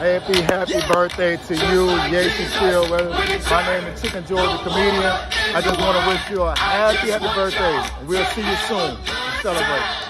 Happy, happy birthday to you, Yacy Steel. My name is Chicken George, the comedian. I just want to wish you a happy, happy birthday. We'll see you soon. Celebrate.